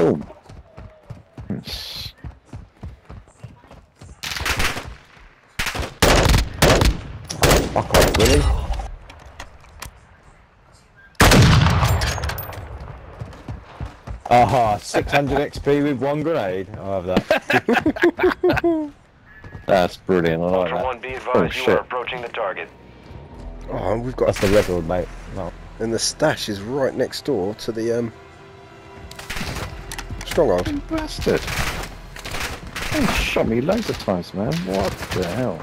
Oh. Yes. Fuck off, really? Aha, 600 XP with one grenade. I'll have that. That's brilliant. I like Ultra that. One, be Oh, you shit. are approaching the target. Oh, we've got That's the record, mate. No. and the stash is right next door to the um stronghold. Bastard. He shot me loads of times, man. What the hell?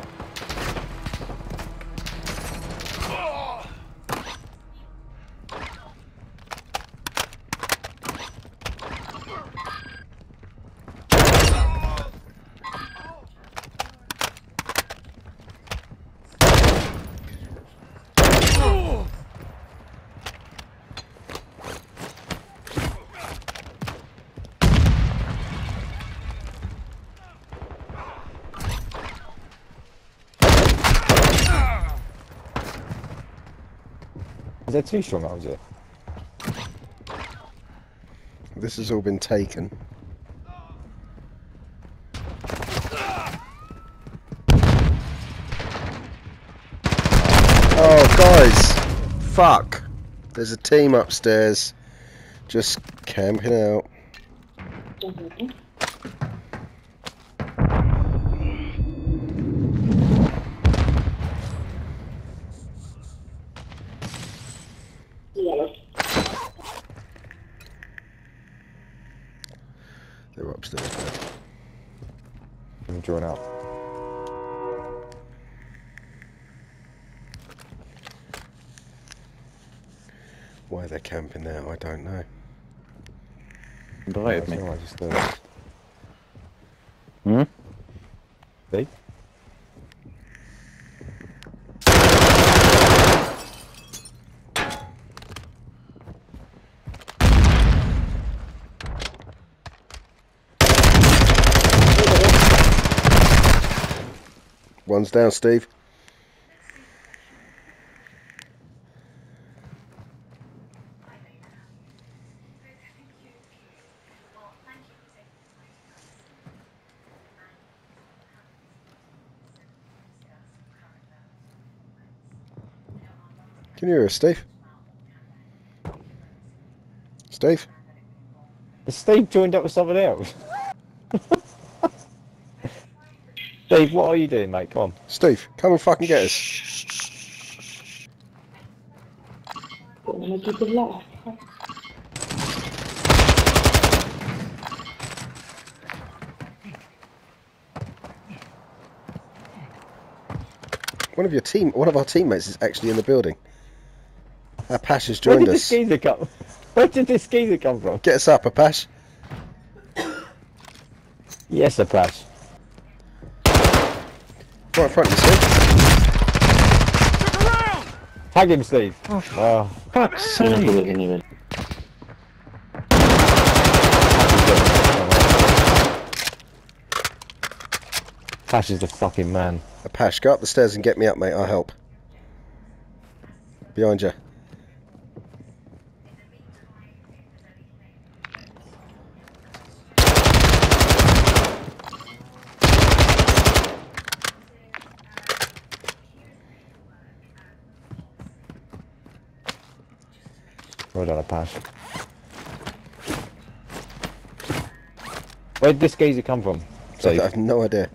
There two strongholds here? This has all been taken. Oh, guys! Fuck! There's a team upstairs just camping out. Mm-hmm. They were upstairs. I'm drawn out. Why they're camping there, I don't know. Invited me. I just, uh, Hmm? see? One's down, Steve. Can you hear us, Steve? Steve? Is Steve joined up with someone else? Steve, what are you doing, mate? Come on. Steve, come and fucking get us. Don't wanna keep it low. One of your team, one of our teammates is actually in the building. Apache has joined Where joined did this us. geezer come? Where did this geezer come from? Get us up, Apache. Yes, Apache. Right in front of you, Steve. Tag him, Steve. Oh, fuck. Fuck's sake. Pash is the fucking man. Pash, go up the stairs and get me up, mate. I'll help. Behind you. Well done, Apache. Where did this geezer come from? So I have no idea.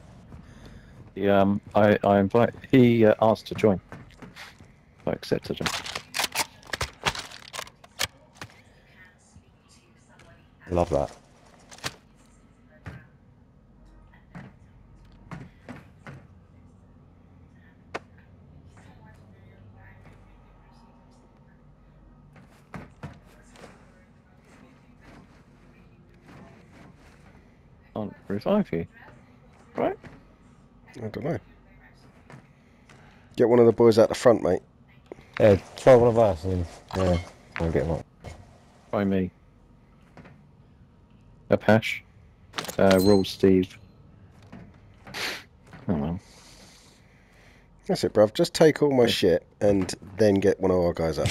He, um, I, I invite. He uh, asked to join. I accepted him. Love that. Can't revive you. Right? I don't know. Get one of the boys out the front, mate. Yeah, try one of us and yeah, we'll get him up. By me. Apache. Uh, Roll Steve. Oh well. That's it, bruv. Just take all my shit and then get one of our guys up.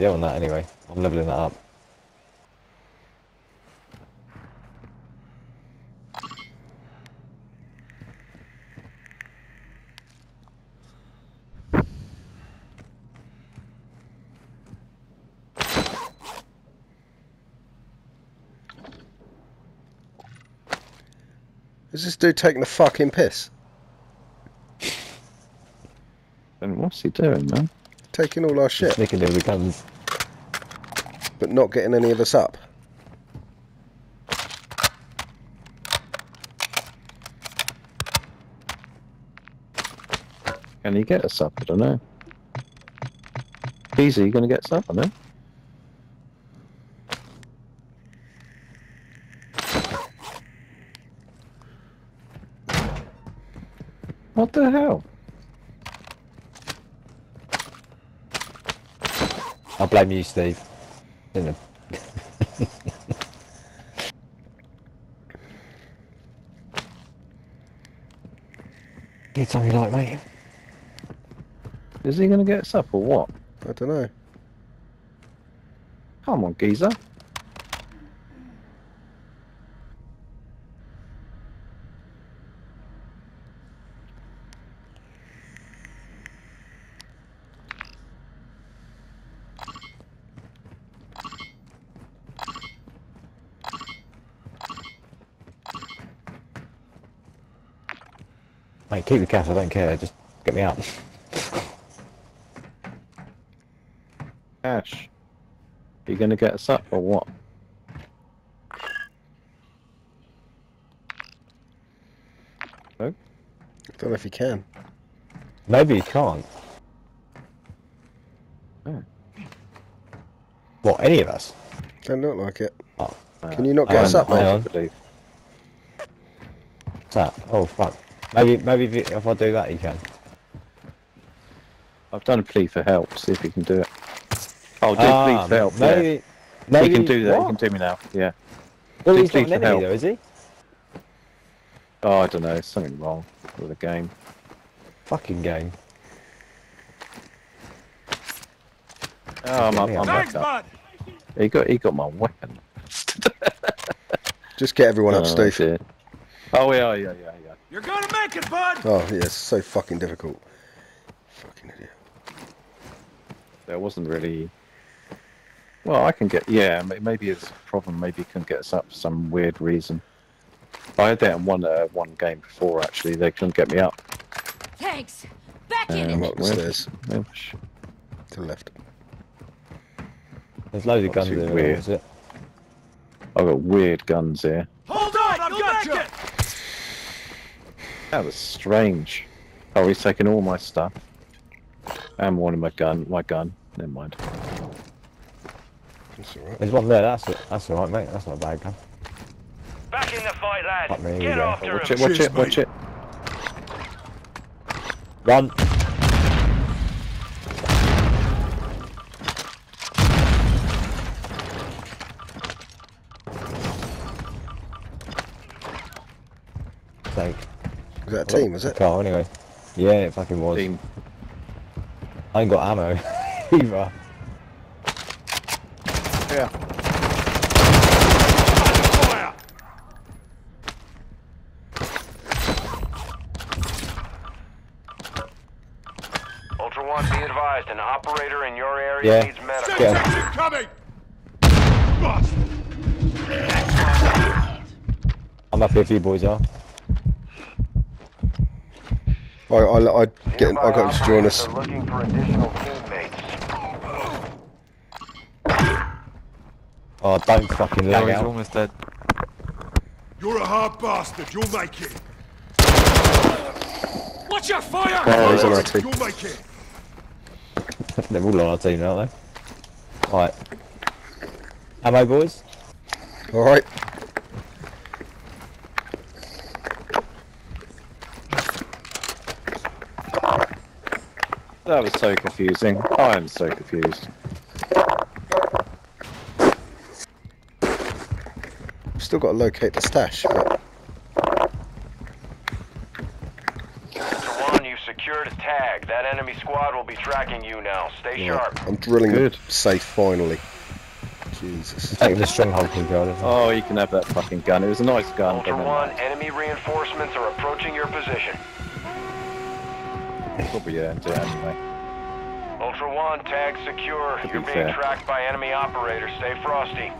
Deal on that anyway. I'm leveling that up. Is this dude taking the fucking piss? And what's he doing, man? Taking all our shit, Sneaking in with guns. but not getting any of us up. Can he get us up? I don't know. Easy, you gonna get us up, I know. What the hell? I'll blame you, Steve. Didn't I? Get something like, mate. Is he gonna get us up or what? I don't know. Come on, geezer. Mate, keep the cash, I don't care. Just get me out. Ash. Are you gonna get us up or what? I don't know if you can. Maybe you can't. Oh. What, any of us? Don't look like it. Oh, Can you not get hang us up, mate? What's that? Oh, fuck. Maybe, maybe if, if I do that, you can. I've done a plea for help. See if he can do it. Oh, do Ah, plea for help. yeah. maybe, maybe, he can do that. What? He can do me now. Yeah. Well, do he's not plead an enemy, help. though, is he? Oh, I don't know. There's something wrong with the game. Fucking game. Oh, I'm, Get I'm, I'm back up. He got he got my weapon. Just get everyone up, oh, Steve. dear. Oh yeah, yeah, yeah, yeah. You're gonna make it, bud! Oh, yeah, it's so fucking difficult. Fucking idiot. There wasn't really. Well, I can get. Yeah, maybe it's a problem. Maybe he can get us up for some weird reason. I had that in one uh, one game before. Actually, they couldn't get me up. Thanks. Back in I'm Um, it. up the stairs. where was she? To the left. There's loads of guns Obviously there. weird. Is it? I've got weird guns here. Hold on, I've got you! That was strange. Oh, he's taking all my stuff. And one of my gun. My gun. Never mind. That's alright. There's one there. That's it. That's all right, mate. That's not a bad gun. Back in the fight, lad. Me, Get go. after Watch him. it. Watch Cheers, it. Watch it. Run. Team, was it? Car anyway. Yeah, it fucking was. Team. I ain't got ammo either. Yeah. Ultra One, be advised, an operator in your area Yeah. needs medical. Get him. Sentry's incoming! I'm up here if you boys are. I, I, I, get, I got him to join us. Looking for additional teammates. Oh, don't fucking lag he's out. almost dead. You're a hard bastard, you'll make it! Watch your fire! Oh, he's on our team. You'll make it! They're all on our team aren't they? Right. Ammo, boys. Alright. That was so confusing. I am so confused. Still got to locate the stash. But Ultra One, you secured a tag. That enemy squad will be tracking you now. Stay sharp. I'm drilling Good. the safe finally. Jesus. Take the stronghold control. isn't? Oh, you can have that fucking gun. It was a nice gun. Ultra One, enemy reinforcements are approaching your position. I'll Probably end it anyway. Ultra One, tag secure. To be You're being fair. tracked by enemy operators. Stay frosty.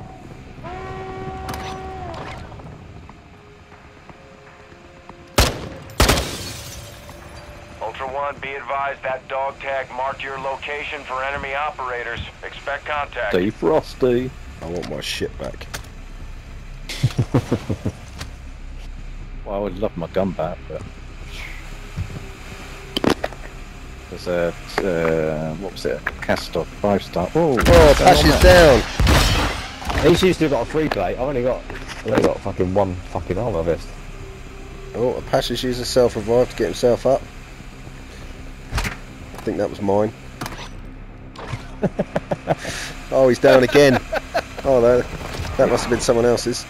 Ultra One, be advised that dog tag marked your location for enemy operators. Expect contact. Stay frosty. I want my shit back. Well, I would love my gun back, but there's a uh, what was it? A Castor five star. Oh, Oh, Pash is down. He's used to have got a free plate. I've only got, I've only got fucking one fucking armor vest. Oh, Apache has used a self revive to get himself up. I think that was mine. oh, he's down again. Oh, that, that must have been someone else's.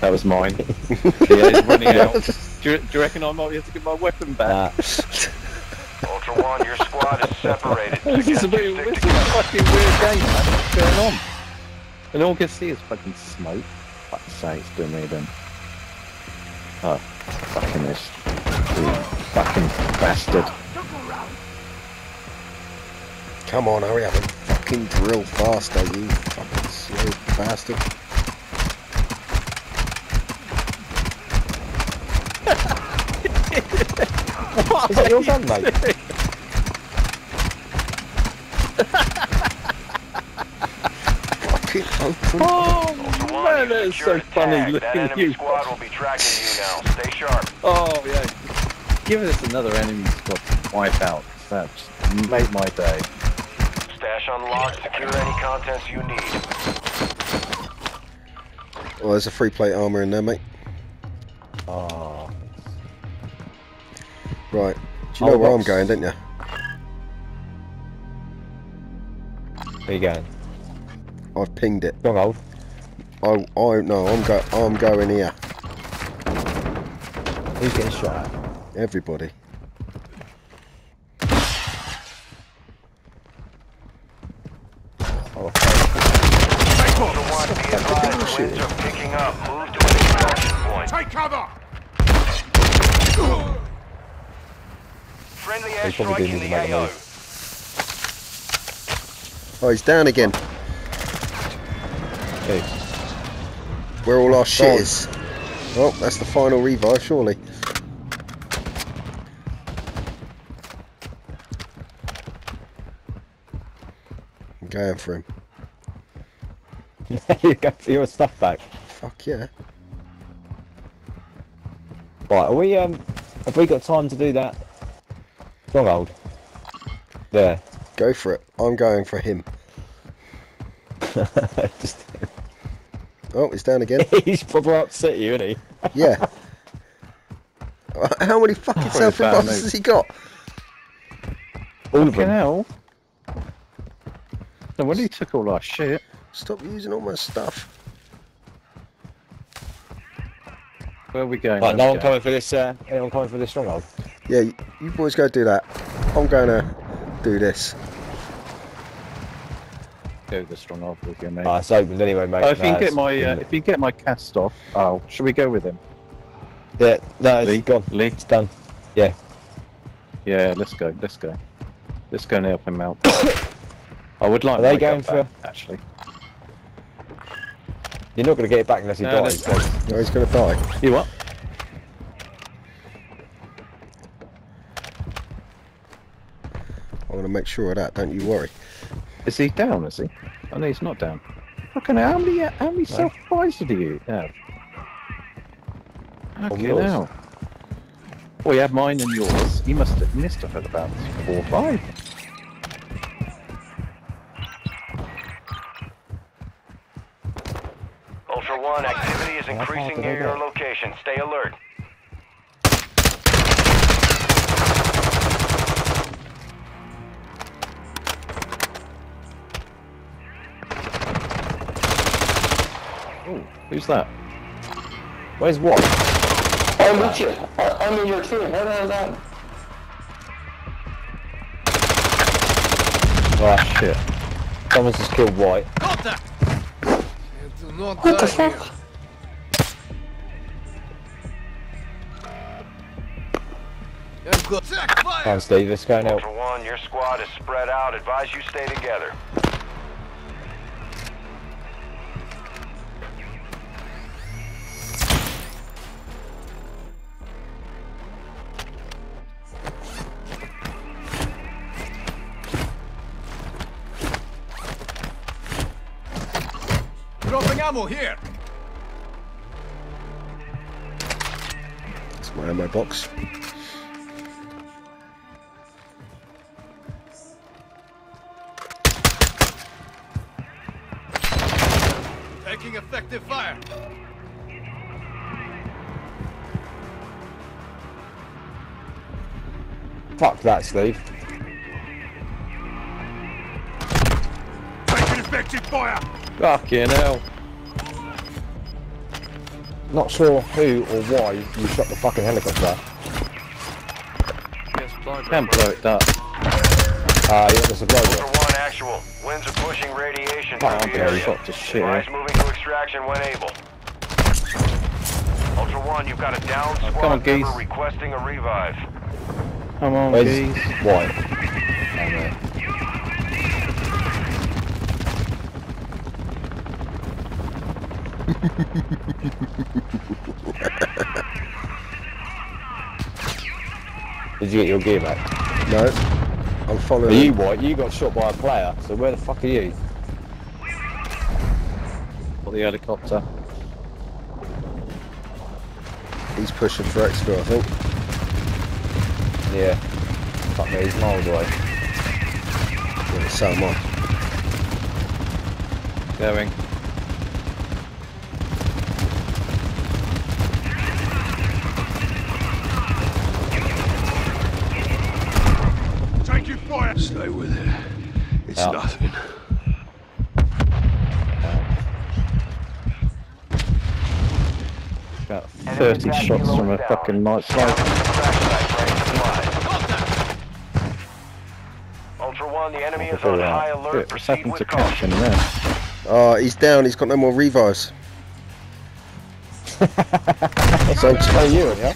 That was mine. yeah, he's running out. Do you, do you reckon I might be able to get my weapon back? Nah, Ultra One, your squad is separated. this is a Suggest bit, you stick this is together. a fucking weird game, man. What's going on? And all I can see is fucking smoke. Fuck's sakes, do me then. Oh, fucking this. You fucking bastard. Come on, hurry up and fucking drill faster, eh, you fucking slow bastard. is that your gun, mate? Fucking open. Oh, Ultra One, man, that is so funny. That looking at enemy you. squad will be tracking you now. Stay sharp. Oh, yeah. Give us another enemy squad to wipe out. That made my day. Stash unlocked. Secure any contents you need. Well, there's a free plate armor in there, mate. Oh, Right. Do you know Oh, where I'm going, don't you? where you going? I've pinged it. Stronghold. I, I, no, I'm go, I'm going here. Who's getting shot at? Everybody. Oh, Ultra One, be advised. Winds are picking up. Move to an extraction point. Take cover! Friendly airstrike in the AO. Oh, he's down again. Hey, Where all our shit Gone. is. Oh, that's the final revive, surely. I'm going for him. you got your stuff back. Fuck yeah. Right, are we um have we got time to do that? Stronghold. There. Go for it. I'm going for him. Just, Oh, he's down again. he's proper upset you, isn't he? Yeah. How many fucking Probably self bad revives has he got? All of Fucking them. hell. No wonder he took all our shit. Stop using all my stuff. Where are we going? Right, no one we coming for this uh anyone coming for this stronghold? Yeah, you, you boys go do that. I'm going to do this. Go the stronghold with you, mate. Ah, it's opened anyway, mate. Oh, if you can get my uh, if you get my cast off, oh, should we go with him? Yeah, no, it's Lee? gone. Lee? It's done. Yeah, Yeah, let's go. Let's go. Let's go and help him out. I would like. Are they my going for- back, actually? You're not gonna get it back unless he No, dies. let's. No, he's going to die. You what? I'm going to make sure of that. Don't you worry. Is he down? Is he? Oh no, he's not down. Fucking hell, how many how many self buys did you have? Okay, yours. now. Well, you have mine and yours. You must have missed have had about four or five. Ultra One, activity is increasing near your location. Stay alert. What's that? Where's what? I'm with you. I'm in your team. How the hell that? Oh shit. Someone's just killed White. Contact! What the fuck? Here. Thanks, Dave. It's going out. For one, your squad is spread out. Advise you stay together. Ammo here. It's my ammo box. Taking effective fire. Fuck that, Steve. Taking effective fire. Fucking hell. Not sure who or why you shot the fucking helicopter. Can blow it up. Ah, yeah, there's a blow Ultra One, actual. Winds are pushing radiation Oh, through the okay, area. Fuck to shit. Advise moving to extraction when able. Ultra One, you've got a down Oh, come on, member geese. requesting a revive. Come on, Where's geez. White? Down there. Did you get your gear back? No. I'm Are following. you White? You got shot by a player, so where the fuck are you? Got the helicopter. He's pushing for extra, I think. Yeah. Fuck me, he's miles away. Yeah, so am I. Going. Fire. Stay with it. It's Yeah. nothing. About 30 shots from a fucking night flight. Ultra One, the enemy is Figure on it out. high Shit, alert. What's Proceed happened with to caution. Captain there? Oh, he's down. He's got no more revives. so, Oh, you, yeah?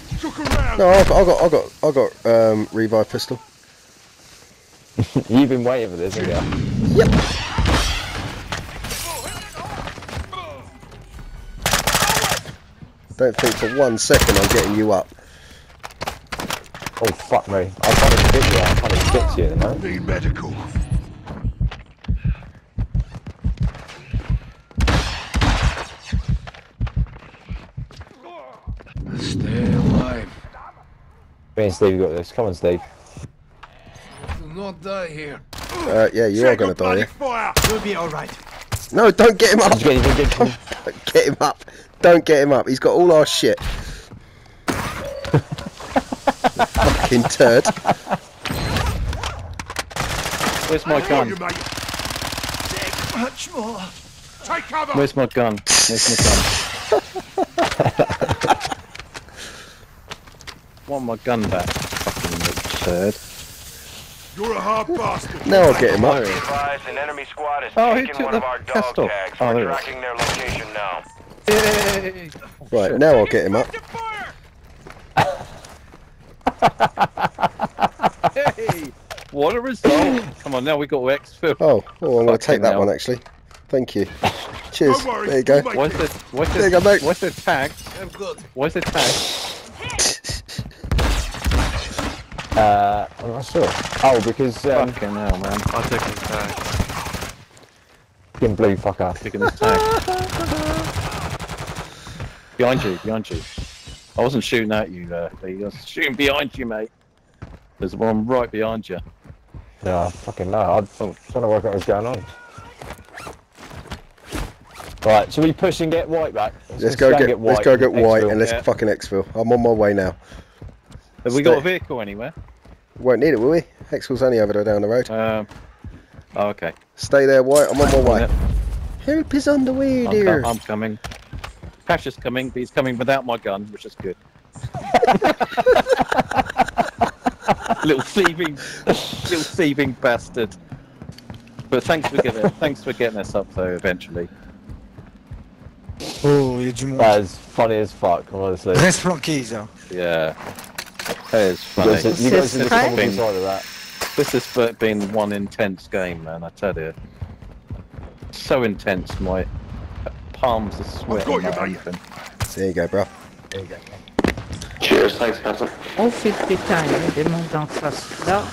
No, I got, I got, I got, I got um, revive pistol. You've been waiting for this, haven't you? Don't think for one second I'm getting you up. Oh, fuck me. I can't even get you, I can't even get to you man. the. Need medical. Stay alive. Me and Steve got this. Come on, Steve. Do not die here. Uh, yeah, you are going to die. here. fire. You'll be all right. No, don't get him up. Did you get anything? Don't get him up. Don't get him up. He's got all our shit. Fucking turd. Where's my gun? mate. Much more. Take cover. Where's my gun? Where's my gun? Want my gun back, fucking absurd. You're a hard bastard. Now I'll get him up. Be an enemy squad is Oh, he took one the of our dog tags. Oh, We're there it is. tracking their location now. Yay! Right, now I'll get him up. Hey! What a result! Come on, now we got to exfil. Oh, oh I'm going to take that hell. one actually. Thank you. Cheers. Don't worry. There you go. we'll make Why's it. it? Why's There you go, mate. Why's it tagged? I'm good. Why's it tagged? Uh, I'm not sure. Oh, because um, Fucking hell, man! I took his tag. fucking blue fucker. Taking his tag. behind you, behind you. I wasn't shooting at you, uh, Lee. I was shooting behind you, mate. There's one right behind you. No, fucking no. I don't trying to work out what's going on. Right, shall we push and get white back? Let's go get, white. let's go get white and let's yeah. fucking exfil. I'm on my way now. Have we got a vehicle anywhere? Won't need it, will we? Exfil's only over there down the road. Um. Oh, okay. Stay there, white. I'm on my way. Help is on the way, I'm, dear. I'm coming. Cash is coming, but he's coming without my gun, which is good. little thieving, little thieving bastard. But thanks for getting thanks for getting us up though eventually. Oh, il y a du. That is funny as fuck, honestly. You Reste flanqué, Isa. Yeah. That is funny. guys, you guys in This is been- of that. This has been one intense game, man. I tell you. So intense, my palms are sweating. got you, like mate. anything. There you go, bro. Cheers, thanks, Captain. Oh fait putain, il y a des mondes en face. Là.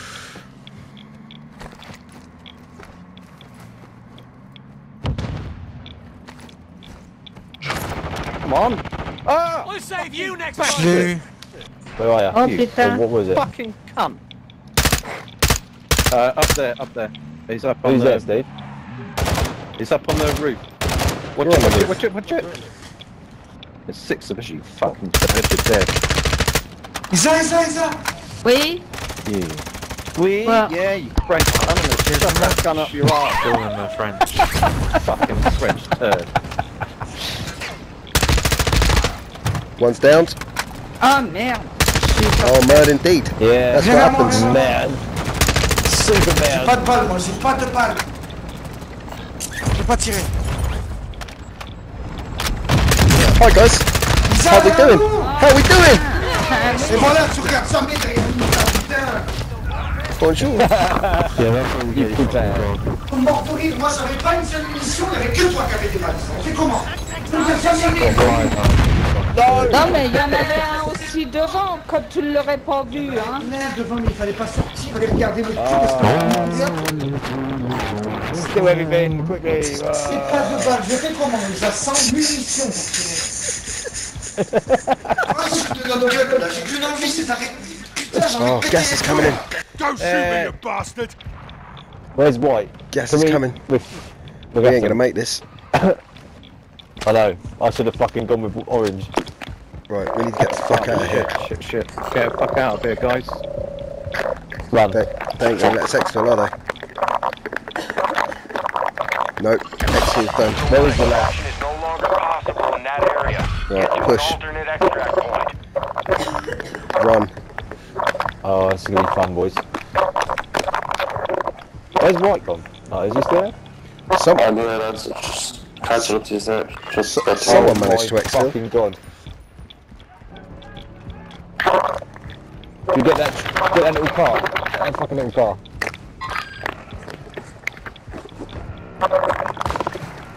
Come on! Ah! We'll save you next Je l'ai eu. Where are you? Oh You putain. what was it? Fucking cunt! Uh, up there, up there. He's up on Who's the. that, Steve? He's up on the roof. Watch You're it, watch it, watch it, watch it! There's six of us, you fucking dead, you're dead. Isa, Isa, Isa. Oui. Yeah. We, Well- yeah, you French cunt. Shove that gun up your arse. Doing the French. fucking French turd. One's downed. Oh merde. Oh, murd indeed. Yeah. That's what Viens vers moi, happens. Isa. Man. Superman. Pas de balle, moi, j'ai pas de balle. J'ai pas tiré. Hi guys. Isa, How we doing? nous. How we doing? Et voilà, tu regardes ça, mais putain. Bonjour. You putain. Mort de rire, moi, j'avais pas une seule munition, il y avait que toi qui avais des balles. C'est comment Tu me fais jamais rire. Non mais il y en avait un aussi devant, comme tu ne l'aurais pas vu, hein. Merde, devant, mais il fallait pas sortir, il fallait regarder le cul. everything, quickly. C'est pas de balles, je fais comment? Isa, sans munitions pour tirer. Ah, je te donne au gueule, là, j'ai qu'une envie, c'est d'arrêter. Putain, j'ai envie Oh, de péter gas les is coming in. Don't shoot me, you bastard! Where's White? Gas Can is we- coming. We ain't gonna make this. I know. I should have fucking gone with orange. Right, we need to get the fuck out of here. Shit, shit, shit. Get the fuck out of here, guys. Run. They, they ain't gonna let us exfil, are they? Nope, exfil's done. Where is the last? Extraction is no longer possible in that area. Right, Get push. an alternate extract point. Run. Oh, this is gonna be fun, boys. Where's White gone? Oh, is he still there? Some, I'm here, lads. Just catch up to you, sir. Just So- got someone Oh managed to my exfil. Fucking god. Get that, little car. Get that fucking little car.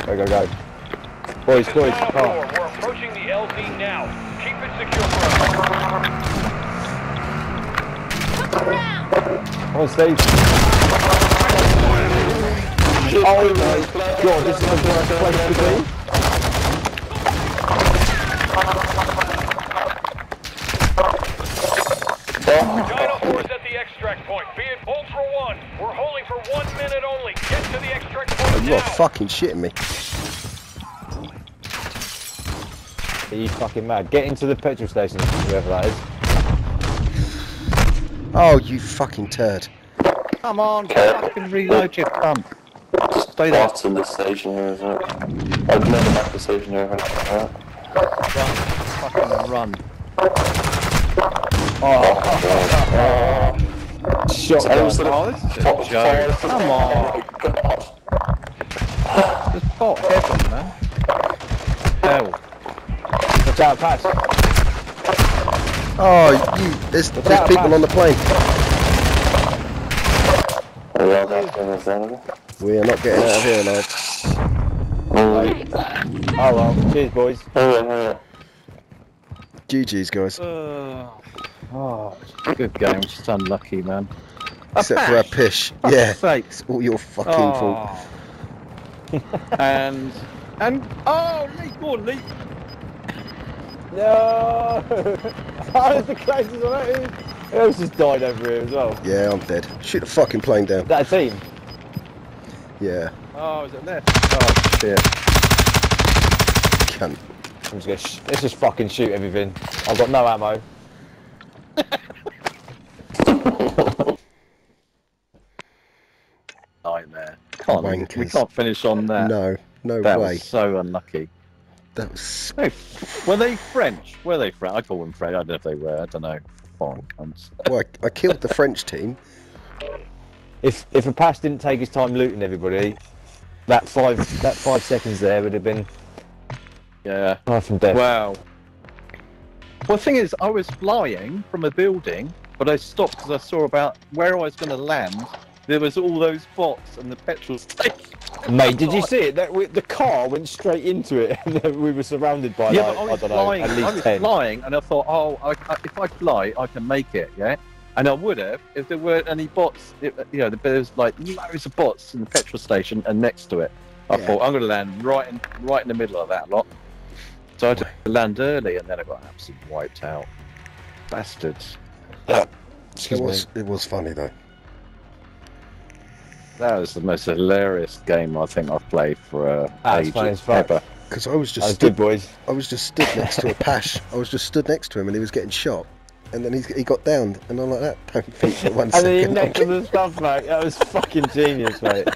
Go, go, go. Boys, boys, car. we're approaching the LZ now. Keep it secure for us. Come on, Steve. Oh my god, this is the worst place to be. Fucking shitting me. Are you fucking mad? Get into the petrol station, whoever that is. Oh, you fucking turd. Come on, fucking reload your cunt. Stay there. What's in the station here, is it? I've never left the station here. Right? Fucking run. Oh, oh, Shot I was down. like, Oh, this is a joke. Come on. Just heaven, man. Hell. Watch out, pass. Oh, you. There's, there's people Matt. on the plane. We all back in this enemy? We are not getting out of here, lads. Oh well, cheers boys. Oh, yeah, yeah. GG's, guys. Uh, oh, good game. Just unlucky, man. Except for our pish. Yeah, Sakes. it's all your fucking fault. Oh. And and oh, Lee, go on, Lee. No! How is the closest on that? Who else just died over here as well? Yeah, I'm dead. Shoot the fucking plane down. Is that a team? Yeah, Oh, is it left? Oh shit. cunt. I'm just gonna sh- let's just fucking shoot everything. I've got no ammo. Can't, we can't finish on that. No, no that way. was so unlucky. That was. No, were they French? Were they French? I call them French. I don't know if they were. I don't know. Foreign cunts. Well, I, I killed the French team. if if a pass didn't take his time looting everybody, that five that five seconds there would have been Yeah. life and death. Wow. Well, the thing is, I was flying from a building, but I stopped because I saw about where I was going to land. There was all those bots and the petrol station. Mate, did you see it? That we, the car went straight into it, and then we were surrounded by yeah, like, I I, was don't know, flying. at I was ten. flying, and I thought, oh, I, I, if I fly, I can make it. Yeah, and I would have if there weren't any bots. If, you know, there was like loads of bots in the petrol station and next to it. I Yeah. thought I'm going to land right in right in the middle of that lot. So I had to land early, and then I got absolutely wiped out. Bastards. It Excuse me. was, it was funny though. That was the most hilarious game I think I've played for uh, Ah, ages funny as fuck. ever. Because I was just was stood, good, boys. I was just stood next to a pash. I was just stood next to him and he was getting shot. And then he, he got downed, and I'm like, that don't feature one And then he second. next to the stuff, mate. That was fucking genius, mate.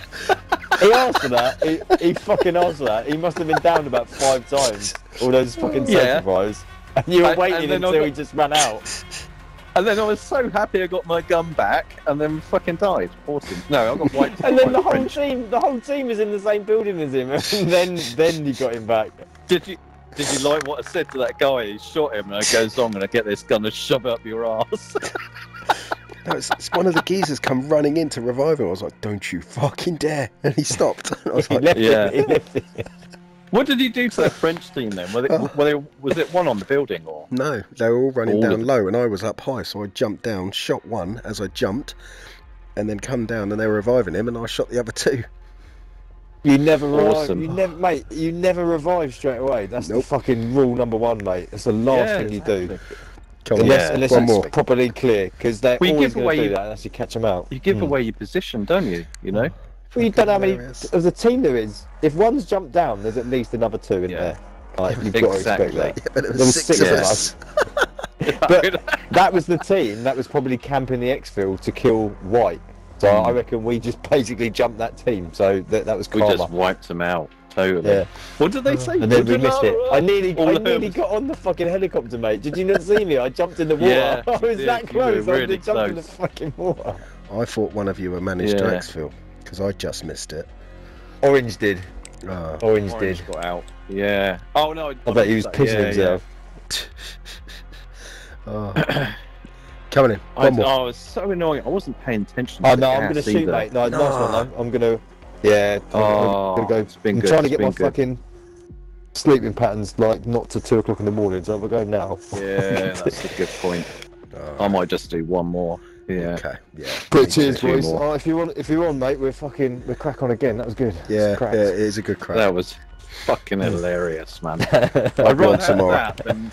He asked for that. He, he fucking asked for that. He must have been down about five times. All those fucking Yeah. sacrifices. And you were And- waiting and then I until got- he just ran out. And then I was so happy I got my gun back, and then fucking died. Awesome. No, I got wiped. And then the whole French. team, the whole team is in the same building as him. And then, then you got him back. Did you? Did you like what I said to that guy? He shot him, and I goes, "I'm gonna get this gun and shove it up your ass." No, it's, it's one of the geezers come running in to revive him. I was like, don't you fucking dare. And he stopped. And I was like, left yeah. What did he do to that French team then? Were they, Oh. were they, was it one on the building or? no, they were all running All down them. low, and I was up high. So I jumped down, shot one as I jumped, and then come down, and they were reviving him, and I shot the other two. You never revive. Awesome. You never, mate. You never revive straight away. That's the fucking rule number one, mate. That's the last Yeah, thing you do. Come on, Unless, Yeah, unless one it's more. properly clear, because they're Well, you always give going away to do your- that unless you catch them out. You give Hmm. away your position, don't you? You know. Well, you don't know how many Hilarious. of the team there is. If one's jumped down, there's at least another two in Yeah. there. Like, you've got to Exactly. expect Yeah, but it was, There was six, six of of us. But that. That was the team that was probably camping the exfil to kill White. So Hmm. I reckon we just basically jumped that team. So that, that was we just wiped them out totally. Yeah. What did they say? And then we missed it. I nearly, All I nearly got on the fucking helicopter, mate. Did you not see me? I jumped in the water. Yeah, I was did. that close. were I really was jumped in the fucking water. I thought one of you were managed to Yeah. exfil, because I just missed it. Orange did. Ah. Orange, Orange did. got out. Yeah. Oh no. I bet he was pissing yeah, himself. Oh. Coming in. I, One more. oh, it was so annoying. I wasn't paying attention. Oh to the no, I'm gonna gas shoot, either. mate. No, nice one though. I'm gonna. Yeah. I'm- Oh, I'm gonna go. it's been I'm good, trying to it's get my good. fucking sleeping patterns like not to two o'clock in the morning. So I'll go now. Yeah, that's a good point. Oh, I might just do one more. Yeah. Okay. Yeah. But cheers, boys. Oh, if you want, if you're on, mate, we're fucking, we're crack on again. That was good. Yeah. Yeah. Cracked. It is a good crack. That was fucking hilarious, man. I'll I'd be on rather tomorrow. have that than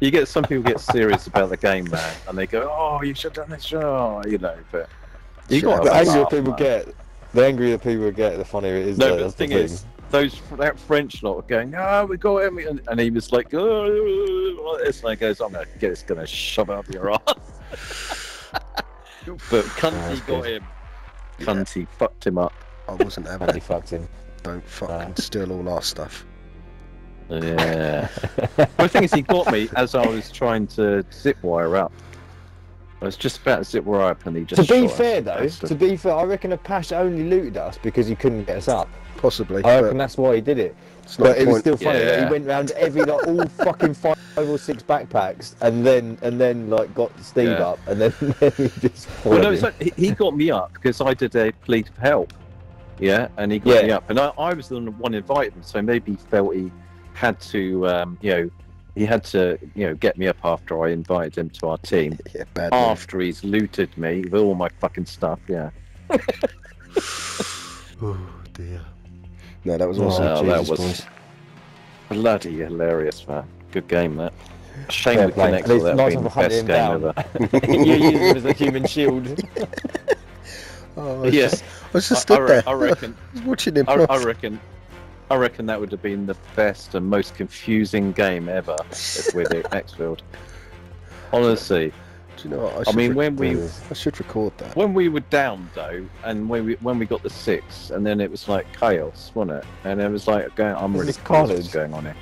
you get some people get serious about the game, man, and they go, "Oh, you should have done this," oh, you know. But you Shut got the angrier laugh, people man. get, the angrier people get, the funnier it is. No, though, but the that's thing is, those that French lot were going, "Ah, we got him," and, and he was like, "Oh," this, and he goes, "I'm gonna get this, gonna shove it up your ass." But Cunty got good. him. Cunty fucked him up. I wasn't having Bloody it. fucked him. Don't fucking Nah. steal all our stuff. Yeah. well, the thing is, he got me as I was trying to zip wire up. I was just about to zip wire up, and he just. To be shot us, fair, though, to be fair, I reckon Apache only looted us because he couldn't get us up. Possibly. I reckon that's why he did it. it's not But it was still funny that Yeah. he went round every like all fucking five or six backpacks, and then and then like got Steve Yeah. up, and then, then he just. Well, no, followed like, he he got me up because I did a plea of help. Yeah, and he got me up, and I, I was the one invited him, so maybe he felt he had to, um, you know, he had to, you know, get me up after I invited him to our team. Yeah, bad move. After he's looted me with all my fucking stuff. Yeah. Oh dear. No, that was awesome. Oh, that Jesus, was bloody hilarious, man. Good game that. Shame Fair the play. connect At least that nice being the best game him ever. you use him as a human shield. Oh, I was Yeah. just, I was just I, I, stood re- there. I reckon. I was watching him. I. I reckon. I reckon that would have been the best and most confusing game ever if we're at exfilled. Honestly, Do you know what? I, I mean, when we I should record that. when we were down though, and when we when we got the six, and then it was like chaos, wasn't it? And it was like, going, I'm This really is confused going on here.